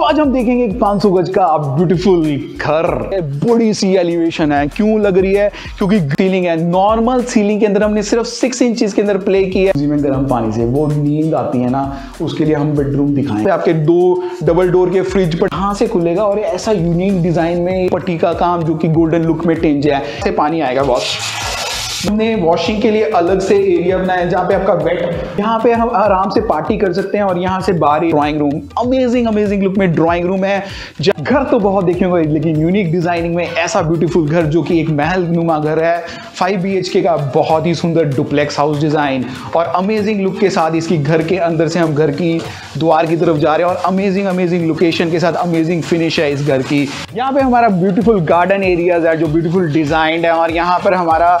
तो आज हम देखेंगे एक 500 गज का ब्यूटीफुल घर। बड़ी सी एलिवेशन है। क्यों लग रही है? क्योंकि सीलिंग है। नॉर्मल सीलिंग के अंदर हमने सिर्फ़ सिक्स इंचेस के अंदर प्ले किया है। में गर्म पानी से वो नींद आती है ना, उसके लिए हम बेडरूम दिखाएँ। आपके दो डबल डोर के फ्रिज पर कहाँ से खुलेगा और ऐसा यूनिक डिज़ाइन में पट्टी का काम जो कि गोल्डन लुक में टेंज है। पानी आएगा बहुत हमने वॉशिंग के लिए अलग से एरिया बनाया जहाँ पे आपका वेट यहाँ पे हम आराम से पार्टी कर सकते हैं और यहाँ से बाहर drawing room amazing amazing look में ड्राइंग रूम है। घर तो बहुत देखे होंगे लेकिन यूनिक डिज़ाइनिंग में ऐसा ब्यूटीफुल घर जो कि एक महल नुमा घर है। फाइव बी का बहुत ही सुंदर डुप्लेक्स हाउस डिज़ाइन और अमेजिंग लुक के साथ इसकी घर के अंदर से हम घर की द्वार की तरफ़ जा रहे हैं और अमेजिंग अमेजिंग लोकेशन के साथ अमेजिंग फिनिश है इस घर की। यहाँ पे हमारा ब्यूटीफुल गार्डन एरियाज़ है जो ब्यूटीफुल डिजाइंड है और यहाँ पर हमारा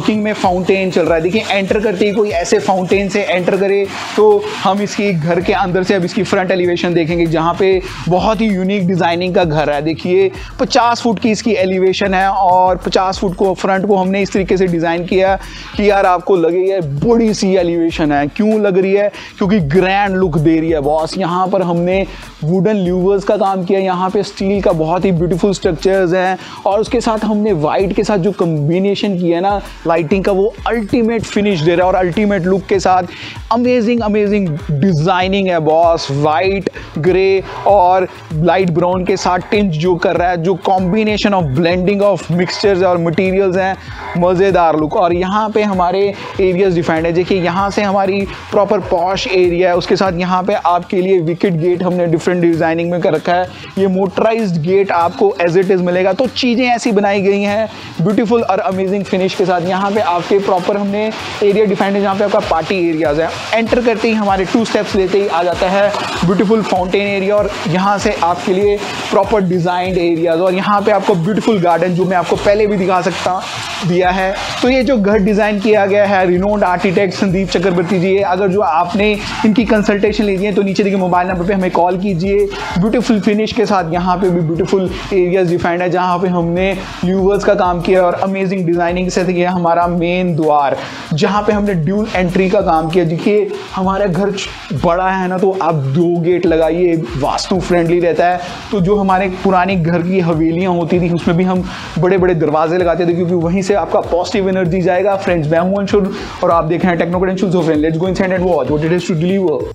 वर्किंग में फाउंटेन चल रहा है। देखिए एंटर करते ही कोई ऐसे फाउंटेन से एंटर करे तो हम इसकी घर के अंदर से अब इसकी फ्रंट एलिवेशन देखेंगे, जहाँ पे बहुत ही यूनिक डिज़ाइनिंग का घर है। देखिए 50 फुट की इसकी एलिवेशन है और 50 फुट को फ्रंट को हमने इस तरीके से डिज़ाइन किया कि यार आपको लगे ये बड़ी सी एलिवेशन है। क्यों लग रही है? क्योंकि ग्रैंड लुक दे रही है बॉस यहाँ पर हमने वुडन ल्यूवर्स का काम किया। यहाँ पे स्टील का बहुत ही ब्यूटीफुल स्ट्रक्चर्स हैं और उसके साथ हमने वाइट के साथ जो कम्बिनेशन किया है ना लाइटिंग का वो अल्टीमेट फिनिश दे रहा है और अल्टीमेट लुक के साथ अमेजिंग अमेजिंग डिज़ाइनिंग है बॉस वाइट ग्रे और लाइट ब्राउन के साथ टिंच जो कर रहा है, जो combination of blending of mixtures और मटेरियल्स हैं, मज़ेदार लुक और यहाँ पे हमारे एरियाज़ डिफाइंड है। देखिए, यहाँ से हमारी प्रॉपर पॉश एरिया है। उसके साथ यहाँ पे आपके लिए विकेट गेट हमने डिफरेंट डिज़ाइनिंग में कर रखा है। ये मोटराइज गेट आपको एज इट इज़ मिलेगा। तो चीज़ें ऐसी बनाई गई हैं ब्यूटीफुल और अमेजिंग फिनिश के साथ। यहाँ पे आपके प्रॉपर हमने एरिया डिफाइंड है, जहाँ पे आपका पार्टी एरियाज़ है। एंटर करते ही हमारे टू स्टेप्स लेते ही आ जाता है ब्यूटीफुल फाउंटेन एरिया और यहाँ से आपके लिए प्रॉपर डिज़ाइंड एरियाज़ और यहाँ पे आपको ब्यूटीफुल गार्डन जो मैं आपको पहले भी दिखा सकता दिया है। तो ये जो घर डिज़ाइन किया गया है रिनोड आर्किटेक्ट संदीप चक्रवर्ती जी अगर जो आपने इनकी कंसल्टेशन ली है तो नीचे देखिए मोबाइल नंबर पर हमें कॉल कीजिए। ब्यूटीफुल फिनिश के साथ यहाँ पे भी ब्यूटीफुल एरियाज़ डिफाइंड है, जहाँ पे हमने ल्यूवर्स का काम किया और अमेजिंग डिज़ाइनिंग से हमारा मेन द्वार, जहाँ पे हमने ड्यूल एंट्री का काम किया। देखिए, हमारा घर बड़ा है ना तो आप दो गेट लगाइए, वास्तु फ्रेंडली रहता है। तो जो हमारे पुरानी घर की हवेलियाँ होती थी, उसमें भी हम बड़े बड़े दरवाजे लगाते थे, क्योंकि वहीं से आपका पॉजिटिव एनर्जी जाएगा। फ्रेंड्स मैं हूँ अंशुर और आप देख रहे हैं टेक्नोक्रेंशियल्स of friend let's go inside and watch what it is to deliver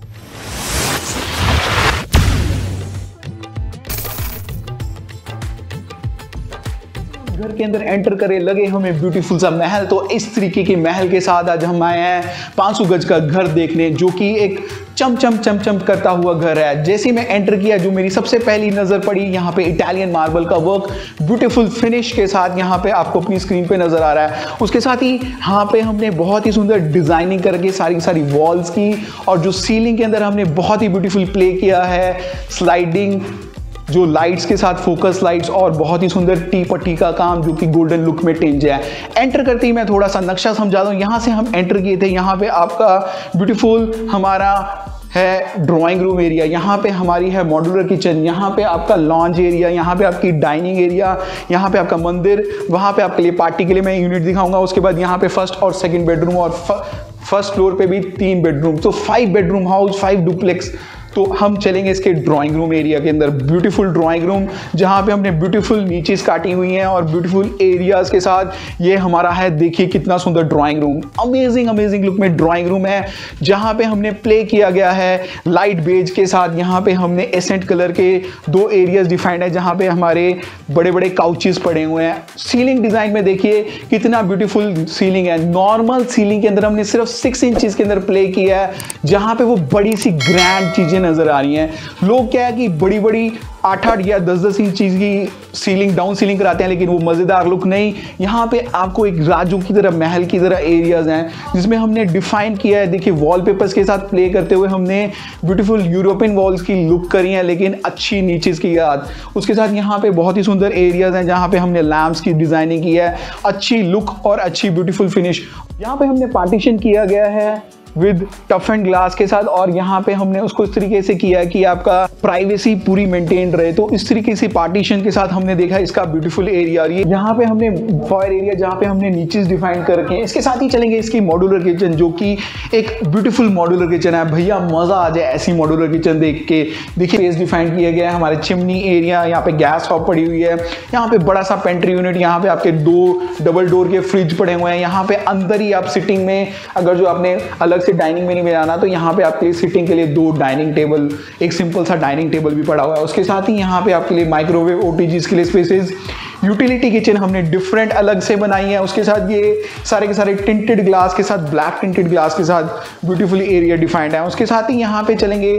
घर के अंदर एंटर करे, लगे हमें ब्यूटीफुल सा महल। तो इस तरीके के महल के साथ आज हम आए हैं 500 गज का घर देखने, जो कि एक चम चम चम चम करता हुआ घर है। जैसे मैं एंटर किया, जो मेरी सबसे पहली नज़र पड़ी, यहाँ पे इटालियन मार्बल का वर्क ब्यूटीफुल फिनिश के साथ यहाँ पे आपको अपनी स्क्रीन पे नज़र आ रहा है। उसके साथ ही यहाँ पे हमने बहुत ही सुंदर डिज़ाइनिंग करके सारी सारी वॉल्स की, और जो सीलिंग के अंदर हमने बहुत ही ब्यूटीफुल प्ले किया है स्लाइडिंग जो लाइट्स के साथ फोकस लाइट्स और बहुत ही सुंदर टी पट्टी का काम जो कि गोल्डन लुक में टेंज है। एंटर करते ही मैं थोड़ा सा नक्शा समझा दूँ। यहाँ से हम एंटर किए थे। यहाँ पे आपका ब्यूटीफुल हमारा है ड्राइंग रूम एरिया यहाँ पे हमारी है मॉड्यूलर किचन यहाँ पे आपका लॉन्च एरिया यहाँ पे आपकी डाइनिंग एरिया यहाँ पे आपका मंदिर। वहाँ पे आपके लिए पार्टी के लिए मैं यूनिट दिखाऊँगा। उसके बाद यहाँ पे फ़र्स्ट और सेकंड बेडरूम और फ़र्स्ट फ्लोर पे भी तीन बेडरूम तो five bedroom house five duplex तो हम चलेंगे इसके ड्राइंग रूम एरिया के अंदर ब्यूटीफुल ड्राइंग रूम जहाँ पे हमने ब्यूटीफुल नीचेस काटी हुई हैं और ब्यूटीफुल एरियाज़ के साथ ये हमारा है, देखिए कितना सुंदर drawing room amazing amazing look में ड्राइंग रूम है, जहाँ पे हमने प्ले किया गया है लाइट बेज के साथ। यहाँ पे हमने एसेंट कलर के दो एरियाज़ डिफाइंड है, जहाँ पे हमारे बड़े बड़े काउचेस पड़े हुए हैं। सीलिंग डिज़ाइन में देखिए, कितना ब्यूटीफुल सीलिंग है। नॉर्मल सीलिंग के अंदर हमने सिर्फ़ सिक्स इंचज के अंदर प्ले किया है, जहाँ पे वो बड़ी सी ग्रैंड चीज़ें नज़र आ रही हैं। लोग क्या है कि बड़ी बड़ी आठ आठ या दस दस इंच चीज़ की सीलिंग डाउन सीलिंग कराते हैं, लेकिन वो मज़ेदार लुक नहीं। यहाँ पे आपको एक राजू की तरह, महल की तरह एरियाज़ हैं, जिसमें हमने डिफाइन किया है। देखिए वॉलपेपर्स के साथ प्ले करते हुए हमने ब्यूटीफुल यूरोपियन वॉल्स की लुक करी है, लेकिन अच्छी नीचेज की याद। उसके साथ यहाँ पे बहुत ही सुंदर एरियाज़ हैं, जहाँ पे हमने लैम्प्स की डिज़ाइनिंग की है। अच्छी लुक और अच्छी ब्यूटीफुल फिनिश यहाँ पे हमने पार्टीशन किया गया है। विद टफ एंड ग्लास के साथ और यहाँ पे हमने उसको इस तरीके से किया कि आपका प्राइवेसी पूरी मेंटेन रहे। तो इस तरीके से पार्टीशन के साथ हमने देखा इसका ब्यूटीफुल एरिया ये यहाँ पे हमने फॉयर एरिया जहाँ पे हमने नीचेस डिफाइन कर रखे हैं। इसके साथ ही चलेंगे इसकी मॉड्यूलर किचन जो कि एक ब्यूटीफुल मॉड्यूलर किचन है। भैया, मज़ा आ जाए ऐसी मॉड्यूलर किचन देख के। देखिए स्पेस डिफाइन किया गया है। हमारे चिमनी एरिया यहाँ पे गैस हॉप पड़ी हुई है। यहाँ पे बड़ा सा पेंट्री यूनिट यहाँ पे आपके दो डबल डोर के फ्रिज पड़े हुए हैं। यहाँ पे अंदर ही आप सिटिंग में अगर जो आपने अलग से डाइनिंग में नहीं बनाना तो यहाँ पे आपके लिए सिटिंग के लिए दो डाइनिंग टेबल एक सिंपल सा डाइनिंग टेबल भी पड़ा हुआ है। उसके साथ ही यहाँ पे आपके लिए माइक्रोवेव ओ के लिए स्पेसेस यूटिलिटी किचन हमने डिफरेंट अलग से बनाई है। उसके साथ ये सारे के सारे टिंटेड ग्लास के साथ ब्लैक टिंटेड ग्लास के साथ ब्यूटीफुली एरिया डिफाइंड है। उसके साथ ही यहाँ पे चलेंगे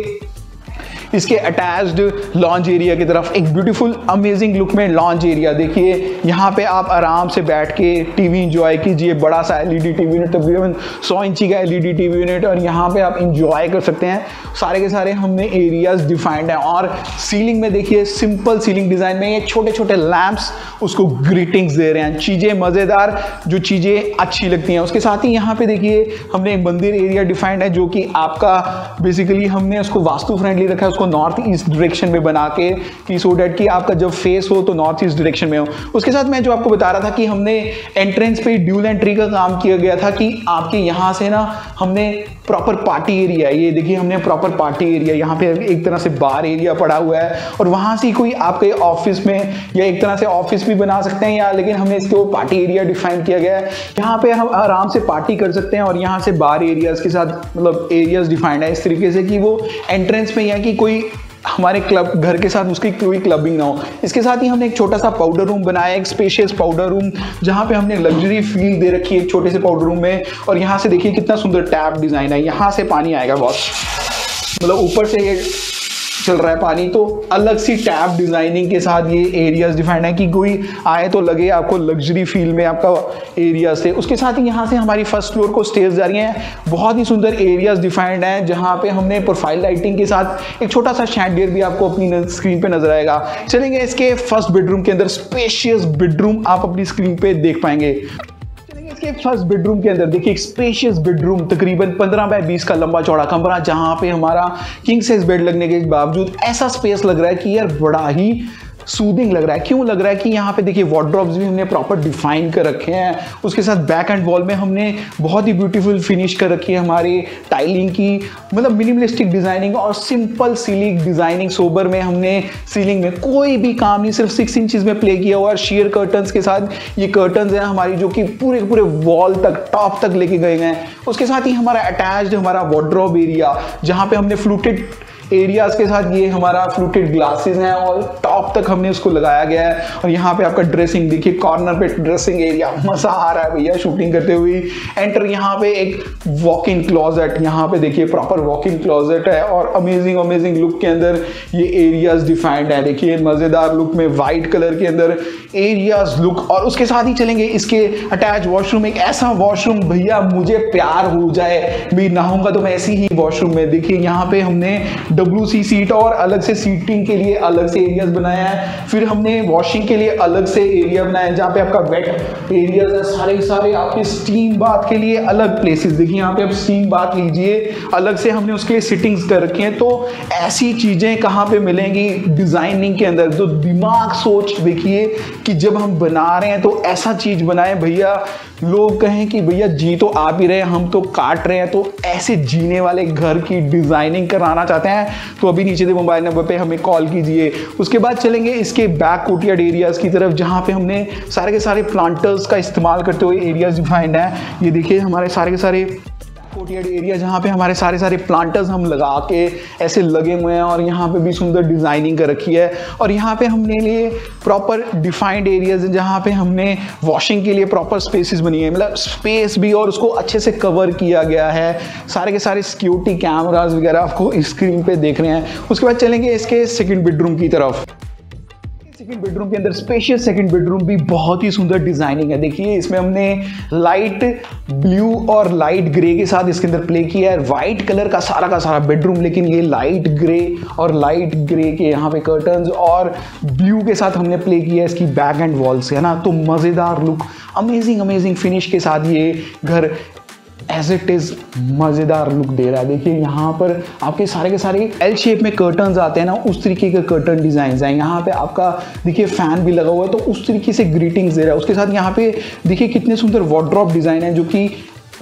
इसके अटैच्ड लॉन्च एरिया की तरफ़ एक ब्यूटीफुल अमेजिंग लुक में लॉन्च एरिया देखिए। यहाँ पे आप आराम से बैठ के टीवी इंजॉय कीजिए। बड़ा सा एलईडी टीवी यूनिट तकरीबन सौ इंची का एलईडी टीवी यूनिट और यहाँ पे आप इंजॉय कर सकते हैं। सारे के सारे हमने एरियाज़ डिफाइंड हैं और सीलिंग में देखिए सिंपल सीलिंग डिज़ाइन में ये छोटे छोटे लैम्प्स उसको ग्रीटिंग्स दे रहे हैं। चीज़ें मज़ेदार, जो चीज़ें अच्छी लगती हैं। उसके साथ ही यहाँ पे देखिए, हमने एक मंदिर एरिया डिफाइंड है जो कि आपका बेसिकली हमने उसको वास्तु फ्रेंडली रखा है, उसको नॉर्थ ईस्ट डायरेक्शन में बना के कि सो डैट कि आपका जब फेस हो तो नॉर्थ ईस्ट डायरेक्शन में हो। उसके साथ मैं जो आपको बता रहा था कि हमने एंट्रेंस पे ड्यूल एंट्री का काम किया गया था कि आपके यहाँ से ना हमने प्रॉपर पार्टी एरिया ये देखिए, हमने प्रॉपर पार्टी एरिया यहाँ पे एक तरह से बार एरिया पड़ा हुआ है और वहाँ से कोई आपके ऑफ़िस में या एक तरह से ऑफ़िस भी बना सकते हैं या लेकिन हमने इसको पार्टी एरिया डिफाइन किया गया है। यहाँ पे हम आराम से पार्टी कर सकते हैं और यहाँ से बार एरियाज़ के साथ मतलब एरियाज़ डिफाइंड है। इस तरीके से कि वो एंट्रेंस में या कि कोई हमारे क्लब, घर के साथ उसकी कोई क्लबिंग ना हो। इसके साथ ही हमने एक छोटा सा पाउडर रूम बनाया, एक स्पेशियस पाउडर रूम जहाँ पे हमने लग्जरी फील दे रखी है एक छोटे से पाउडर रूम में। और यहाँ से देखिए कितना सुंदर टैप डिज़ाइन है, यहाँ से पानी आएगा बहुत। मतलब ऊपर से ये चल रहा है पानी तो अलग सी टैप डिज़ाइनिंग के साथ ये एरियाज़ डिफाइंड है कि कोई आए तो लगे आपको लग्जरी फील में आपका एरिया से। उसके साथ ही यहाँ से हमारी फ़र्स्ट फ्लोर को स्टेज जा रही हैं। बहुत ही सुंदर एरियाज़ डिफाइंड हैं, जहाँ पे हमने प्रोफ़ाइल लाइटिंग के साथ एक छोटा सा शैंडियर भी आपको अपनी स्क्रीन पे नज़र आएगा। चलेंगे इसके फ़र्स्ट बेडरूम के अंदर स्पेशियस बेडरूम आप अपनी स्क्रीन पे देख पाएँगे। इसके फ़र्स्ट बेडरूम के अंदर देखिए, एक स्पेशियस बेडरूम, तकरीबन 15 बाय 20 का लंबा चौड़ा कमरा, जहाँ पे हमारा किंग साइज़ बेड लगने के बावजूद ऐसा स्पेस लग रहा है कि यार बड़ा ही सूदिंग लग रहा है। क्यों लग रहा है कि यहाँ पे देखिए वॉड्रॉप्स भी हमने प्रॉपर डिफाइन कर रखे हैं। उसके साथ बैक एंड वॉल में हमने बहुत ही ब्यूटीफुल फिनिश कर रखी है हमारी टाइलिंग की। मतलब मिनिमलिस्टिक डिज़ाइनिंग और सिंपल सीलिंग डिज़ाइनिंग सोबर में हमने सीलिंग में कोई भी काम नहीं, सिर्फ़ सिक्स इंचज में प्ले किया हुआ और शेयर कर्टन्स के साथ ये कर्टन्स हैं हमारी जो कि पूरे पूरे वॉल तक टॉप तक लेके गए हैं। उसके साथ ही हमारा अटैच्ड हमारा वॉड्रॉप एरिया जहाँ पे हमने फ्लूटेड एरियाज़ के साथ ये हमारा फ्लूटेड ग्लासेस हैं और टॉप तक हमने उसको लगाया गया है। और यहाँ पे आपका ड्रेसिंग देखिए कॉर्नर पे ड्रेसिंग एरिया मज़ा आ रहा है भैया शूटिंग करते हुए। एंटर यहाँ पे एक वॉक इन क्लॉजेट यहाँ पे देखिए प्रॉपर वॉक इन क्लॉजेट है और अमेजिंग अमेजिंग लुक के अंदर ये एरियाज़ डिफाइंड है। देखिए मज़ेदार लुक में वाइट कलर के अंदर एरियाज़ लुक और उसके साथ ही चलेंगे इसके अटैच वॉशरूम एक ऐसा वॉशरूम भैया मुझे प्यार हो जाए। मैं नहाऊँगा तो मैं ऐसी ही वॉशरूम में। देखिए यहाँ पे हमने डब्ल्यू सी सीट और अलग से सीटिंग के लिए अलग से एरियाज़ बनाया है। फिर हमने वॉशिंग के लिए अलग से एरिया बनाया है जहाँ पे आपका वेट एरियाज़ है। सारे सारे आपके स्टीम बाथ के लिए अलग प्लेसेस देखिए, यहाँ पे आप स्टीम बाथ लीजिए, अलग से हमने उसके सिटिंग्स कर रखे हैं। तो ऐसी चीज़ें कहाँ पे मिलेंगी डिज़ाइनिंग के अंदर? तो दिमाग सोच देखिए कि जब हम बना रहे हैं तो ऐसा चीज़ बनाए, भैया लोग कहें कि भैया जी तो आप ही रहे, हम तो काट रहे हैं तो ऐसे जीने वाले घर की डिज़ाइनिंग कराना चाहते हैं। तो अभी नीचे दे मोबाइल नंबर पे हमें कॉल कीजिए। उसके बाद चलेंगे इसके बैक कोटियाड एरियाज़ की तरफ़, जहाँ पे हमने सारे के सारे प्लांटर्स का इस्तेमाल करते हुए एरियाज़ डिफाइंड है। ये देखिए, हमारे सारे के सारे कोटियाड एरिया जहाँ पे हमारे सारे सारे प्लांटर्स हम लगा के ऐसे लगे हुए हैं और यहाँ पे भी सुंदर डिज़ाइनिंग कर रखी है। और यहाँ पे हमने लिए प्रॉपर डिफाइंड एरियाज़ हैं जहाँ पे हमने वॉशिंग के लिए प्रॉपर स्पेसेस बनी है। मतलब स्पेस भी और उसको अच्छे से कवर किया गया है। सारे के सारे सिक्योरिटी कैमराज वगैरह आपको स्क्रीन पे देख रहे हैं। उसके बाद चलेंगे इसके सेकेंड बेडरूम की तरफ़। सेकंड बेडरूम के अंदर स्पेशियस सेकंड बेडरूम भी बहुत ही सुंदर डिज़ाइनिंग है। देखिए, इसमें हमने लाइट ब्लू और लाइट ग्रे के साथ इसके अंदर प्ले किया है। वाइट कलर का सारा का सारा बेडरूम लेकिन ये लाइट ग्रे और लाइट ग्रे के यहाँ पे कर्टन और ब्लू के साथ हमने प्ले किया है इसकी बैक एंड वॉल से, है ना? तो मज़ेदार लुक अमेजिंग अमेजिंग फिनिश के साथ ये घर एज इट इज़ मज़ेदार लुक दे रहा है। देखिए, यहाँ पर आपके सारे के सारे एल शेप में कर्टन आते हैं ना, उस तरीके के कर्टन डिज़ाइन हैं। यहाँ पे आपका, देखिए फ़ैन भी लगा हुआ है तो उस तरीके से ग्रीटिंग्स दे रहा है। उसके साथ यहाँ पे, देखिए, कितने सुंदर वॉड्रॉप डिज़ाइन है, जो कि,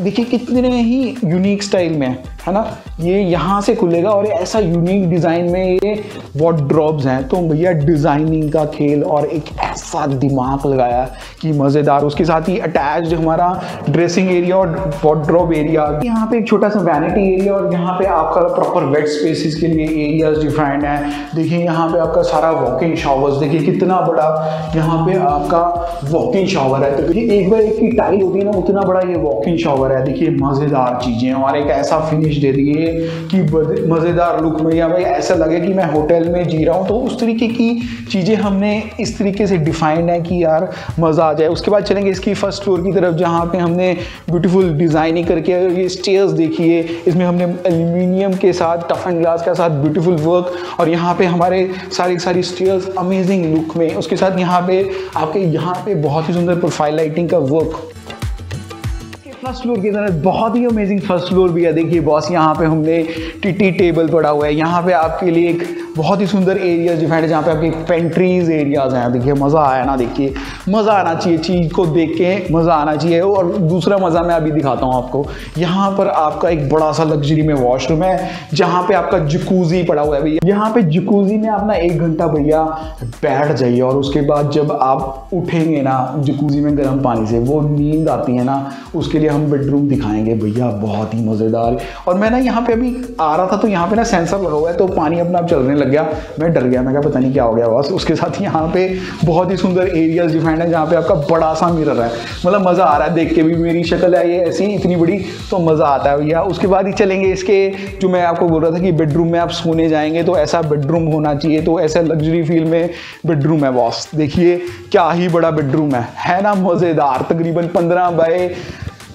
देखिए, कितने ही यूनिक स्टाइल में है। ना, ये यहाँ से खुलेगा और ऐसा यूनिक डिज़ाइन में ये वॉड्रॉब्स हैं। तो भैया डिज़ाइनिंग का खेल और एक ऐसा दिमाग लगाया कि मज़ेदार। उसके साथ ही अटैच्ड हमारा ड्रेसिंग एरिया और वॉड्रॉब एरिया यहाँ पे एक छोटा सा वैनिटी एरिया और यहाँ पे आपका प्रॉपर वेट स्पेसिस के लिए एरियाज़ डिफाइंड है। देखिए, यहाँ पे आपका सारा वॉकिंग शावर्स देखिए, कितना बड़ा यहाँ पे आपका वॉकिंग शावर है। तो देखिए, एक बार एक की टाइल होती है ना, उतना बड़ा ये वॉकिंग शावर है। देखिए, मज़ेदार चीज़ें और एक ऐसा फिनिश दे दिए कि मज़ेदार लुक में या भाई ऐसा लगे कि मैं होटल में जी रहा हूँ। तो उस तरीके की चीज़ें हमने इस तरीके से डिफाइंड है कि यार मज़ा आ जाए। उसके बाद चलेंगे इसकी फ़र्स्ट फ्लोर की तरफ़, जहाँ पे हमने ब्यूटीफुल डिज़ाइनिंग करके ये स्टेयर्स देखिए। इसमें हमने एल्यूमिनियम के साथ टफ एंड ग्लास के साथ ब्यूटीफुल वर्क और यहाँ पे हमारे सारी सारी स्टेयर्स अमेजिंग लुक में। उसके साथ यहाँ पे आपके, यहाँ पे बहुत ही सुंदर प्रोफ़ाइल लाइटिंग का वर्क फ़र्स्ट फ्लोर की तरह बहुत ही अमेजिंग फ़र्स्ट फ्लोर भी है। देखिए बॉस यहाँ पे हमने टी टेबल पड़ा हुआ है। यहाँ पे आपके लिए एक बहुत ही सुंदर एरियाज़ डिफाइंड जहाँ पे आपके पेंट्रीज एरियाज़ हैं। देखिए, मज़ा आया ना, देखिए। मज़ा आना चाहिए चीज़ को देख के, मज़ा आना चाहिए। और दूसरा मज़ा मैं अभी दिखाता हूँ आपको। यहाँ पर आपका एक बड़ा सा लग्जरी में वॉशरूम है, जहाँ पे आपका जकूजी पड़ा हुआ है भैया। यहाँ पे जकूजी में आप ना एक घंटा भैया बैठ जाइए, और उसके बाद जब आप उठेंगे ना जकूजी में गर्म पानी से, वो नींद आती है ना, उसके लिए हम बेडरूम दिखाएँगे। भैया, बहुत ही मज़ेदार। और मैं ना यहाँ पे अभी आ रहा था तो यहाँ पे ना सेंसर लगा हुआ है तो पानी अपना आप चलने लग गया। मैं डर गया, मैं क्या पता नहीं क्या हो गया बस उसके साथ यहाँ पे बहुत ही सुंदर एरियाज़ डिफाइंड है जहाँ पे आपका बड़ा सा मिरर है। मतलब मज़ा आ रहा है देख के भी, मेरी शक्ल है ये ऐसी, इतनी बड़ी तो मज़ा आता है भैया। उसके बाद ही चलेंगे इसके, जो मैं आपको बोल रहा था कि बेडरूम में आप सोने जाएँगे तो ऐसा बेडरूम होना चाहिए तो ऐसा लग्जरी फील में बेडरूम है बॉस देखिए, क्या ही बड़ा बेडरूम है। है ना मज़ेदार, तकरीबन पंद्रह बाय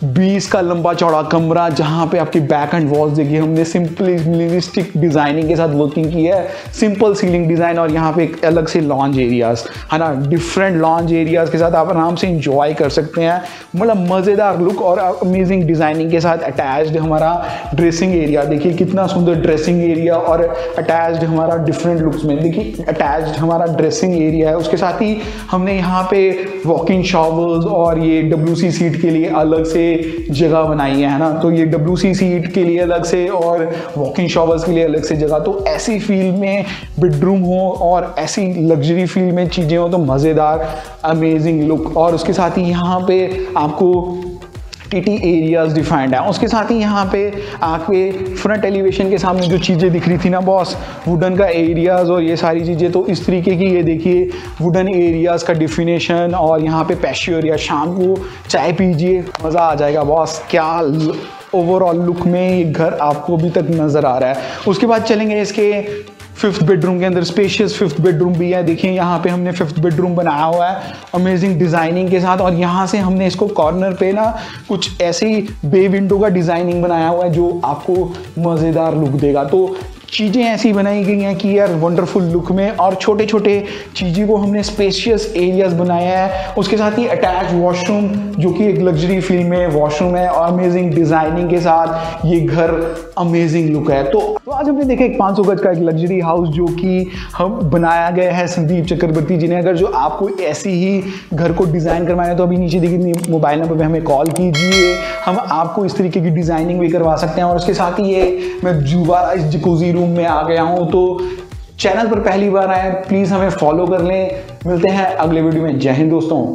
बीस का लंबा चौड़ा कमरा जहाँ पे आपकी बैक एंड वॉल्स देखिए, हमने सिंपली मिनिस्टिक डिज़ाइनिंग के साथ वर्किंग की है। सिंपल सीलिंग डिज़ाइन और यहाँ पे एक अलग से लॉन्च एरियाज़ है ना? डिफरेंट लॉन्च एरियाज़ के साथ आप आराम से इंजॉय कर सकते हैं। मतलब मज़ेदार लुक और अमेजिंग डिज़ाइनिंग के साथ अटैच्ड हमारा ड्रेसिंग एरिया देखिए कितना सुंदर ड्रेसिंग एरिया और अटैच्ड हमारा डिफरेंट लुक्स में। देखिए अटैच्ड हमारा ड्रेसिंग एरिया है। उसके साथ ही हमने यहाँ पे वॉकिंग शॉवर्स और ये डब्ल्यूसी सीट के लिए अलग से जगह बनाई है ना? तो ये डब्ल्यू सी सीट के लिए अलग से और वॉकिंग शॉवर्स के लिए अलग से जगह। तो ऐसी फ़ील्ड में बेडरूम हो और ऐसी लग्जरी फ़ील्ड में चीज़ें हो तो मज़ेदार अमेजिंग लुक और उसके साथ ही यहाँ पे आपको टी टी एरियाज़ डिफाइंड है। उसके साथ ही यहाँ पे आपके फ्रंट एलिवेशन के सामने जो चीज़ें दिख रही थी ना बॉस वुडन का एरियाज़ और ये सारी चीज़ें तो इस तरीके की ये देखिए वुडन एरियाज़ का डिफिनेशन और यहाँ पे पैश्योर या शाम को चाय पीजिए, मज़ा आ जाएगा बॉस क्या ओवरऑल लुक में ये घर आपको अभी तक नज़र आ रहा है। उसके बाद चलेंगे इसके फिफ्थ बेडरूम के अंदर स्पेशियस फिफ्थ बेडरूम भी है। देखिए, यहाँ पे हमने फिफ्थ बेडरूम बनाया हुआ है अमेजिंग डिज़ाइनिंग के साथ। और यहाँ से हमने इसको कॉर्नर पे ना कुछ ऐसे ही बे विंडो का डिज़ाइनिंग बनाया हुआ है, जो आपको मज़ेदार लुक देगा। तो चीज़ें ऐसी बनाई गई हैं कि यार वंडरफुल लुक में और छोटे छोटे चीज़ें को हमने स्पेशियस एरियाज़ बनाया है। उसके साथ ही अटैच वॉशरूम जो कि एक लग्जरी फील में वॉशरूम है और अमेजिंग डिज़ाइनिंग के साथ ये घर अमेजिंग लुक है। तो, तो आज हमने देखा एक पाँच सौ गज का एक लग्जरी हाउस जो कि हम बनाया गया है संदीप चक्रवर्ती जी ने। अगर जो आपको ऐसी ही घर को डिज़ाइन करवाना है तो अभी नीचे देखिए मोबाइल नंबर पर हमें कॉल कीजिए। हम आपको इस तरीके की डिज़ाइनिंग भी करवा सकते हैं और उसके साथ ही ये मैं जुबारा इस जकूजी रूम में आ गया हूँ तो चैनल पर पहली बार आए प्लीज़ हमें फॉलो कर लें। मिलते हैं अगले वीडियो में। जय हिंद दोस्तों।